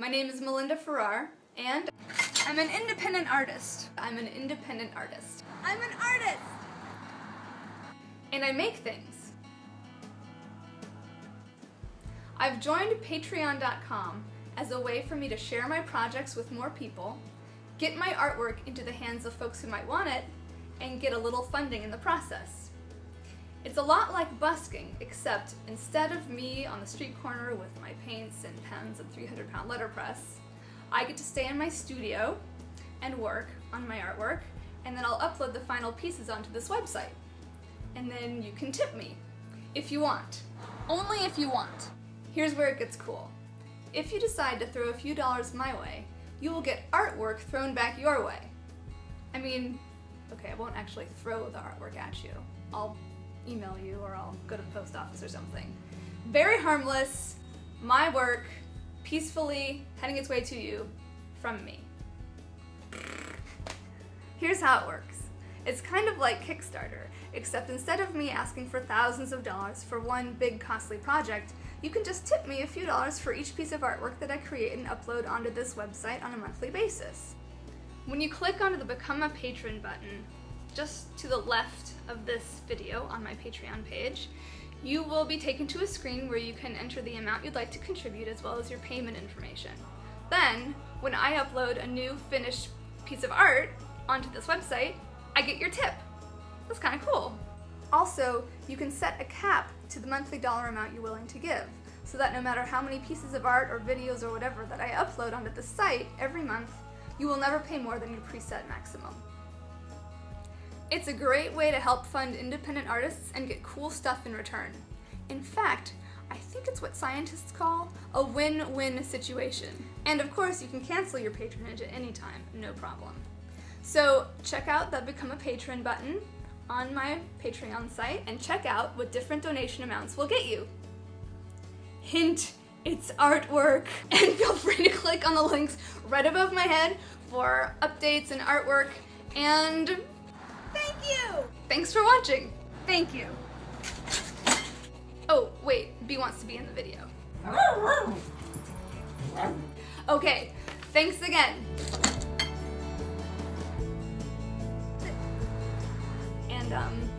My name is Melinda Farrar, and I'm an independent artist. I'm an independent artist. I'm an artist! And I make things. I've joined Patreon.com as a way for me to share my projects with more people, get my artwork into the hands of folks who might want it, and get a little funding in the process. It's a lot like busking, except instead of me on the street corner with my paints and pens and 300 pound letterpress, I get to stay in my studio and work on my artwork, and then I'll upload the final pieces onto this website. And then you can tip me, if you want. Only if you want. Here's where it gets cool. If you decide to throw a few dollars my way, you will get artwork thrown back your way. I mean, okay, I won't actually throw the artwork at you. I'll email you or I'll go to the post office or something. Very harmless, my work, peacefully heading its way to you from me. Here's how it works. It's kind of like Kickstarter, except instead of me asking for thousands of dollars for one big costly project, you can just tip me a few dollars for each piece of artwork that I create and upload onto this website on a monthly basis. When you click onto the Become a Patron button, just to the left of this video on my Patreon page, you will be taken to a screen where you can enter the amount you'd like to contribute as well as your payment information. Then, when I upload a new finished piece of art onto this website, I get your tip. That's kind of cool. Also, you can set a cap to the monthly dollar amount you're willing to give, so that no matter how many pieces of art or videos or whatever that I upload onto the site every month, you will never pay more than your preset maximum. It's a great way to help fund independent artists and get cool stuff in return. In fact, I think it's what scientists call a win-win situation. And of course, you can cancel your patronage at any time, no problem. So check out the Become a Patron button on my Patreon site and check out what different donation amounts will get you. Hint, it's artwork. And feel free to click on the links right above my head for updates and artwork. And thank you! Thanks for watching. Thank you. Oh, wait, B wants to be in the video. Okay, thanks again. And um,